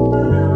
Lord.